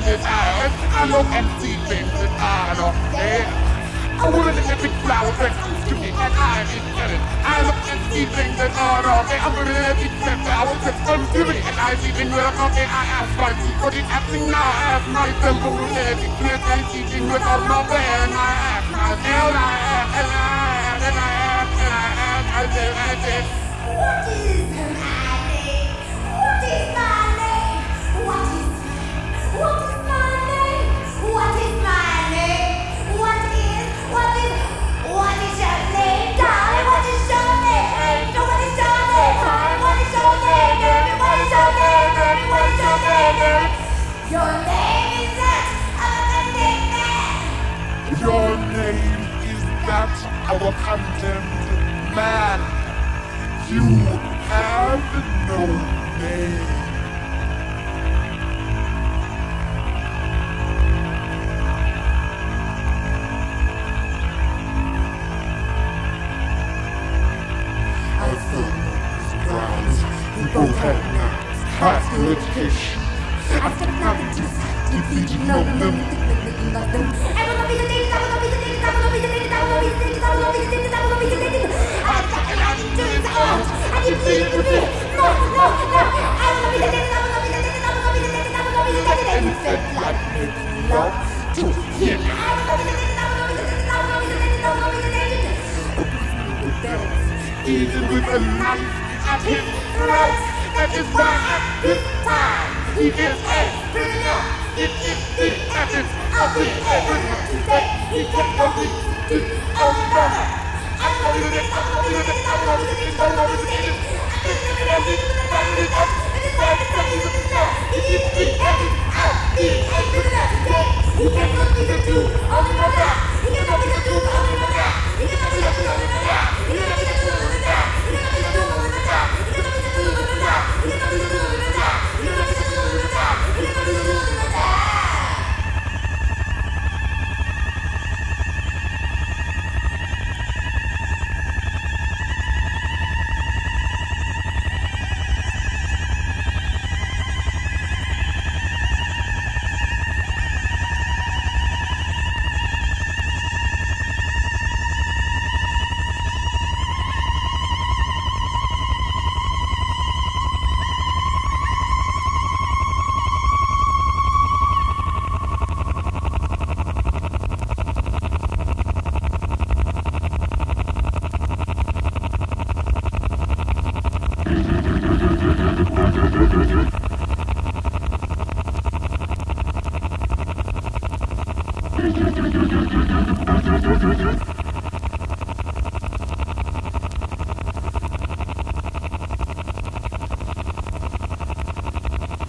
Days and the. I and see things that I don't care. I wanna let big flower that comes to me and I am it. I look and see things that are all day. I'm gonna let big flowers that come to me and I see things that are all day. I ask my secret in acting now. I ask my temple with every clear and see things that are day. And I ask my hell, I ask, and I ask, and I ask, and I ask, I said, I said. What is my name? Your name is that of a man. Your name is that of a condemned man. You have no name. I thought those grounds we both had nerves, high school education. I've got nothing to say. Did you know them? Thinking of them. I will not be the dating, I will not be the dating, I will not be the dating, I will not be the dating, I will not not feel it with me. No, no, no. I will not not not not not not not not even he. It he it. I'm I'm I'm I'm to get it. I'm to get it, I'm to get it. It's not even. It. He. He. He. He.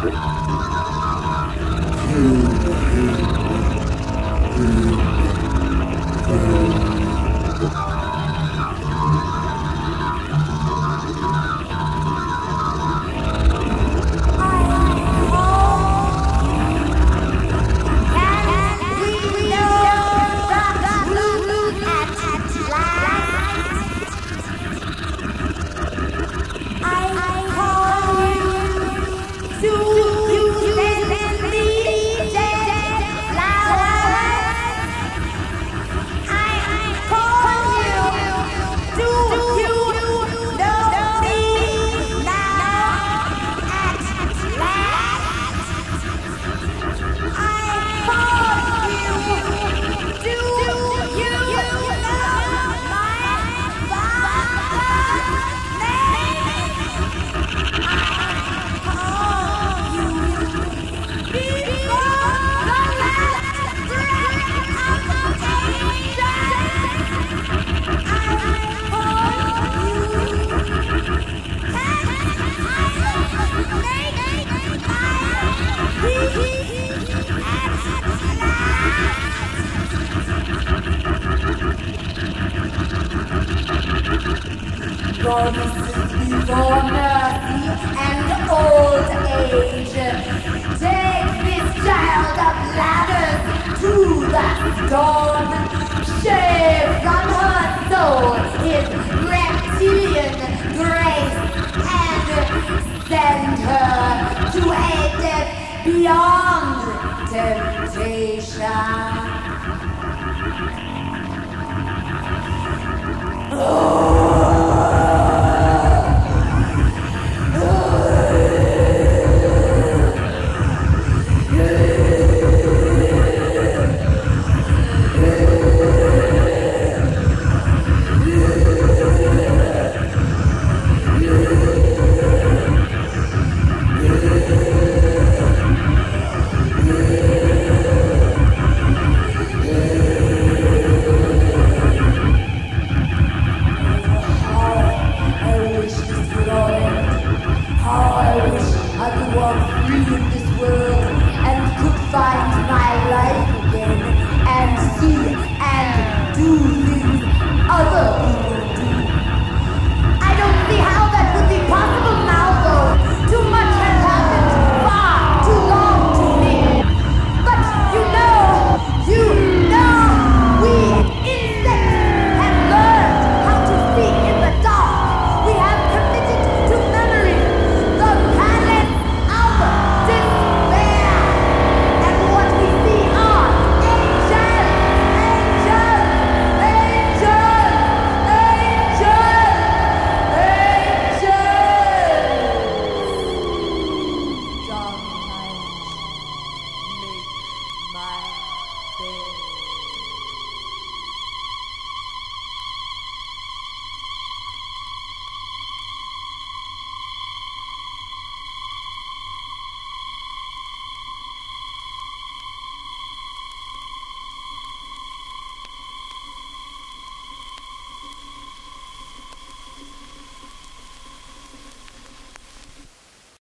Mm-hmm. And old age. Take this child of ladders to the storm. Shave from her soul his reptilian grace and send her to a death beyond temptation.